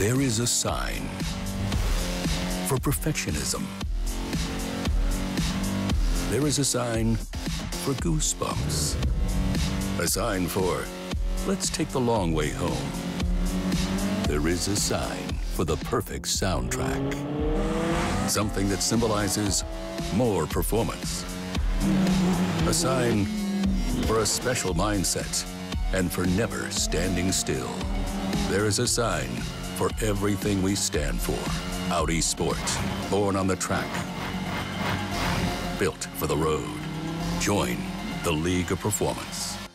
there is a sign for perfectionism. There is a sign for goosebumps. A sign for let's take the long way home. There is a sign for the perfect soundtrack. Something that symbolizes more performance. A sign for a special mindset and for never standing still. There is a sign for everything we stand for. Audi Sport, born on the track, built for the road. Join the League of Performance.